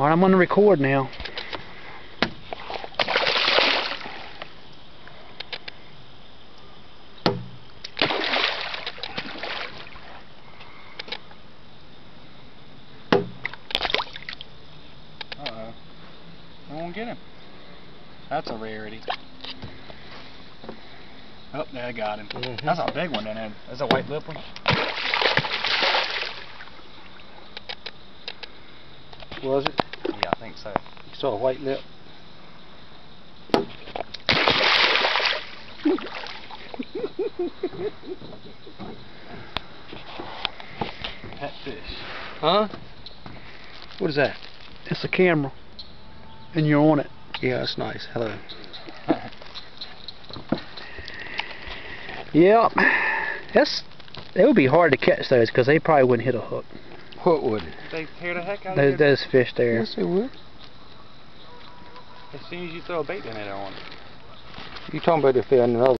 Alright, I'm gonna record now. Uh-oh. I won't get him. That's a rarity. Oh, there I got him. Mhm. That's a big one, then. Ed. That's a white lip one. Was it? Yeah, I think so. You a white lip? Pet fish. Huh? What is that? It's a camera. And you're on it. Yeah, that's nice. Hello. Yep. That's it would be hard to catch those because they probably wouldn't hit a hook. What would it? They tear the heck out Those, of you those fish there. Yes, it would. As soon as you throw a bait in it on. You talking about if they're in another